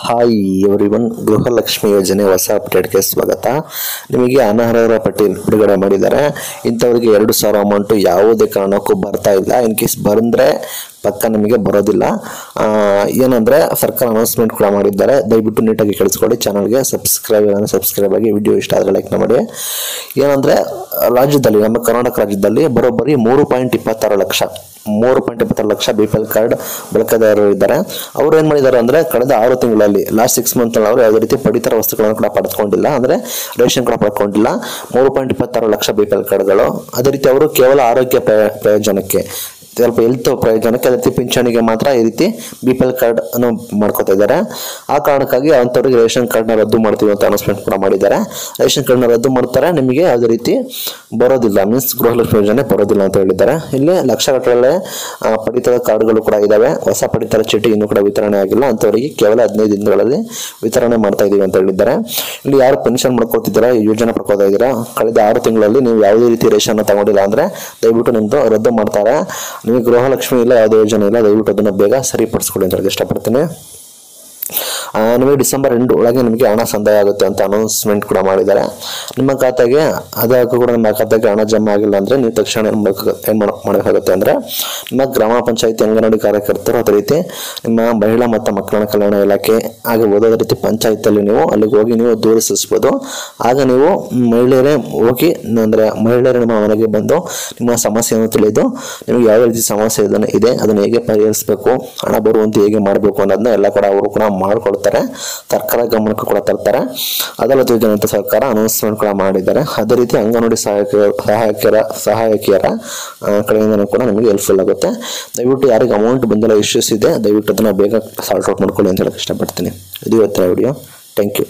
Hi everyone, Gruhalakshmi ಯೋಜನೆ ಹೊಸ ಅಪ್ಡೇಟ್ಗೆ ಸ್ವಾಗತ. ನಿಮಗೆ ಅನರ್ಹರ ಪಟ್ಟಿ ಬಿಡುಗಡೆ ಮಾಡಿದ್ದಾರೆ. ಇಂಥವ್ರಿಗೆ ಎರಡು ಸಾವಿರ ಅಮೌಂಟು ಯಾವುದೇ ಕಾರಣಕ್ಕೂ ಬರ್ತಾ ಇಲ್ಲ. ಇನ್ ಕೇಸ್ ಬಂದರೆ ಪಕ್ಕ ನಿಮಗೆ ಬರೋದಿಲ್ಲ. ಏನಂದರೆ ಏನಂದ್ರೆ ಸರ್ಕಾರ ಅನೌನ್ಸ್ಮೆಂಟ್ ಕೂಡ ಮಾಡಿದ್ದಾರೆ. ದಯವಿಟ್ಟು ನೀಟಾಗಿ ಕೇಳಿಸ್ಕೊಳ್ಳಿ. ಚಾನಲ್ಗೆ ಸಬ್ಸ್ಕ್ರೈಬ್ ಸಬ್ಸ್ಕ್ರೈಬ್ ಆಗಿ ವಿಡಿಯೋ ಇಷ್ಟ ಆದರೆ ಲೈಕ್ ಮಾಡಿ. ಏನಂದರೆ ರಾಜ್ಯದಲ್ಲಿ, ನಮ್ಮ ಕರ್ನಾಟಕ ರಾಜ್ಯದಲ್ಲಿ ಬರೋಬ್ಬರಿ ಮೂರು ಪಾಯಿಂಟ್ ಇಪ್ಪತ್ತಾರು ಲಕ್ಷ ಮೂರು ಪಾಯಿಂಟ್ ಇಪ್ಪತ್ತಾರು lakh B P L card ಬಳಕೆದಾರರು ಇದ್ದಾರೆ. ಅವರು ಏನು ಮಾಡಿದ್ದಾರೆ ಅಂದರೆ ಕಳೆದ ಆರು ತಿಂಗಳಲ್ಲಿ ಲಾಸ್ಟ್ ಸಿಕ್ಸ್ ಮಂತ್ನಲ್ಲಿ ಅವರು ಯಾವುದೇ ರೀತಿ ಪಡಿತರ ವಸ್ತುಗಳನ್ನು ಕೂಡ ಪಡೆದುಕೊಂಡಿಲ್ಲ. ಅಂದರೆ ರೇಷನ್ ಕೂಡ ಪಡ್ಕೊಂಡಿಲ್ಲ. ಮೂರು ಪಾಯಿಂಟ್ ಇಪ್ಪತ್ತಾರು ಲಕ್ಷ ಬಿ ಪಿ ಎಲ್ ಕಾರ್ಡ್ಗಳು ಅದೇ ರೀತಿ ಅವರು ಕೇವಲ ಆರೋಗ್ಯ ಪ್ರಯ- ಪ್ರಯೋಜನಕ್ಕೆ ಸ್ವಲ್ಪ ಹೆಲ್ತ್ ಪ್ರಯೋಜನಕ್ಕೆ ಅದೇ ಪಿಂಚಣಿಗೆ ಮಾತ್ರ ಈ ರೀತಿ ಬಿ ಪಿ ಎಲ್ ಕಾರ್ಡ್ ಅನ್ನು ಮಾಡ್ಕೋತಾ ಇದ್ದಾರೆ. ಆ ಕಾರಣಕ್ಕಾಗಿ ಅಂಥವ್ರಿಗೆ ರೇಷನ್ ಕಾರ್ಡ್ನ ರದ್ದು ಮಾಡ್ತೀವಿ ಅಂತ ಅನೌನ್ಸ್ಮೆಂಟ್ ಕೂಡ ಮಾಡಿದ್ದಾರೆ. ರೇಷನ್ ಕಾರ್ಡ್ನ ರದ್ದು ಮಾಡ್ತಾರೆ, ನಿಮಗೆ ಯಾವುದೇ ರೀತಿ ಬರೋದಿಲ್ಲ. ಮೀನ್ಸ್ ಗೃಹಲಕ್ಷ್ಮಿ ಯೋಜನೆ ಬರೋದಿಲ್ಲ ಅಂತ ಹೇಳಿದ್ದಾರೆ. ಇಲ್ಲಿ ಲಕ್ಷಗಟ್ಟಲೆ ಪಡಿತರ ಕಾರ್ಡ್ಗಳು ಕೂಡ ಇದ್ದಾವೆ ಹೊಸ ಪಡಿತರ ಚೀಟಿ ಇನ್ನೂ ಕೂಡ ವಿತರಣೆ ಆಗಿಲ್ಲ. ಅಂಥವರಿಗೆ ಕೇವಲ ಹದಿನೈದು ದಿನಗಳಲ್ಲಿ ವಿತರಣೆ ಮಾಡ್ತಾ ಇದ್ದೀವಿ ಅಂತ ಹೇಳಿದ್ದಾರೆ. ಇಲ್ಲಿ ಯಾರು ಪೆನ್ಷನ್ ಮಾಡ್ಕೋತಿದ್ದೀರಾ ಯೋಜನೆ ಪಡ್ಕೋತಾ ಇದ್ದೀರಾ ಕಳೆದ ಆರು ತಿಂಗಳಲ್ಲಿ ನೀವು ಯಾವುದೇ ರೀತಿ ರೇಷನ್ ತಗೊಂಡಿಲ್ಲ ಅಂದರೆ ದಯವಿಟ್ಟು ನಿಮ್ಮದು ರದ್ದು ಮಾಡ್ತಾರೆ. ನಿಮಗೆ ಗೃಹಲಕ್ಷ್ಮಿ ಇಲ್ಲ ಯಾವುದೇ ಯೋಜನೆ ಇಲ್ಲ ದಯವಿಟ್ಟು ಅದನ್ನು ಬೇಗ ಸರಿಪಡಿಸ್ಕೊಡಿ ಅಂತ ಹೇಳಕ್ಕೆ ಇಷ್ಟಪಡ್ತೀನಿ. ನಿಮಗೆ ಡಿಸೆಂಬರ್ ಎಂಟು ಒಳಗೆ ನಿಮಗೆ ಹಣ ಸಂದಾಯ ಆಗುತ್ತೆ ಅಂತ ಅನೌನ್ಸ್ಮೆಂಟ್ ಕೂಡ ಮಾಡಿದ್ದಾರೆ. ನಿಮ್ಮ ಖಾತೆಗೆ ಅದಕ್ಕೂ ಕೂಡ ನಿಮ್ಮ ಖಾತೆಗೆ ಹಣ ಜಮಾ ಆಗಿಲ್ಲ ಅಂದರೆ ನೀವು ತಕ್ಷಣ ಏನು ಮಾಡಬೇಕು ಏನು ಮಾಡ, ಮಾಡಬೇಕಾಗುತ್ತೆ ಅಂದರೆ ನಿಮ್ಮ ಗ್ರಾಮ ಪಂಚಾಯತಿ ಅಂಗನವಾಡಿ ಕಾರ್ಯಕರ್ತರು ಅದೇ ರೀತಿ ನಿಮ್ಮ ಮಹಿಳಾ ಮತ್ತು ಮಕ್ಕಳ ಕಲ್ಯಾಣ ಇಲಾಖೆ ಹಾಗೆ ಅದೇ ರೀತಿ ಪಂಚಾಯತಲ್ಲಿ ನೀವು ಅಲ್ಲಿಗೆ ಹೋಗಿ ನೀವು ದೂರು ಸಲ್ಲಿಸ್ಬೋದು ಆಗ ನೀವು ಮಹಿಳೆಯರೇ ಹೋಗಿ ಅಂದರೆ ಮಹಿಳೆಯರೇ ನಿಮ್ಮ ಮನೆಗೆ ಬಂದು ನಿಮ್ಮ ಸಮಸ್ಯೆಯನ್ನು ತಿಳಿದು ನಿಮಗೆ ಯಾವ ರೀತಿ ಸಮಸ್ಯೆ ಇದೆ, ಅದನ್ನು ಹೇಗೆ ಪರಿಹರಿಸಬೇಕು, ಹಣ ಬರುವಂತೆ ಹೇಗೆ ಮಾಡಬೇಕು ಅನ್ನೋದನ್ನ ಎಲ್ಲ ಕೂಡ ಅವರು ಕೂಡ ಮಾಡಿಕೊಡ್ತಾರೆ ಸರ್ಕಾರ ಗಮನಕ್ಕೆ ಕೂಡ ತರ್ತಾರೆ. ಅದಲ್ಲದೆ ಜನತೆ ಸರ್ಕಾರ ಅನೌನ್ಸ್ಮೆಂಟ್ ಕೂಡ ಮಾಡಿದ್ದಾರೆ. ಅದೇ ರೀತಿ ಅಂಗನವಾಡಿ ಸಹಾಯಕ ಸಹಾಯಕಿಯರ ಸಹಾಯಕಿಯರ ಕಡೆಯಿಂದನೂ ಕೂಡ ನಮಗೆ ಹೆಲ್ಪ್ಫುಲ್ ಆಗುತ್ತೆ. ದಯವಿಟ್ಟು ಯಾರಿಗೆ ಅಮೌಂಟ್ ಬಂದಿಲ್ಲ ಇಶ್ಯೂಸ್ ಇದೆ, ದಯವಿಟ್ಟು ಅದನ್ನು ಬೇಗ ಸಾಲ್ಟ್ ಔಟ್ ಮಾಡ್ಕೊಳ್ಳಿ ಅಂತ ಹೇಳಕ್ಕೆ ಇಷ್ಟಪಡ್ತೀನಿ. ಇದು ಇವತ್ತಿನ ವಿಡಿಯೋ ಥ್ಯಾಂಕ್ ಯು